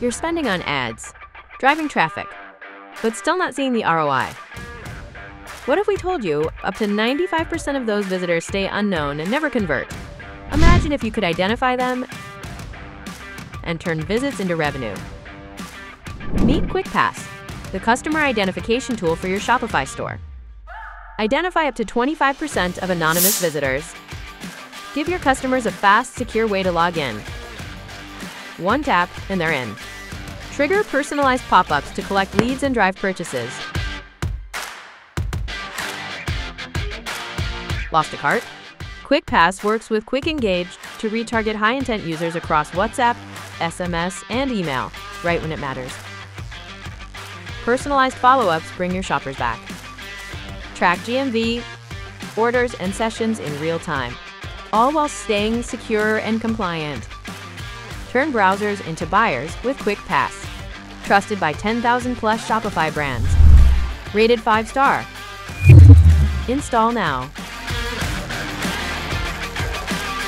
You're spending on ads, driving traffic, but still not seeing the ROI. What if we told you up to 95% of those visitors stay unknown and never convert? Imagine if you could identify them and turn visits into revenue. Meet KwikPass, the customer identification tool for your Shopify store. Identify up to 25% of anonymous visitors. Give your customers a fast, secure way to log in. One tap, and they're in. Trigger personalized pop-ups to collect leads and drive purchases. Lost a cart? KwikPass works with KwikEngage to retarget high-intent users across WhatsApp, SMS, and email, right when it matters. Personalized follow-ups bring your shoppers back. Track GMV, orders, and sessions in real time, all while staying secure and compliant. Turn browsers into buyers with KwikPass. Trusted by 10,000 plus Shopify brands. Rated 5 star. Install now.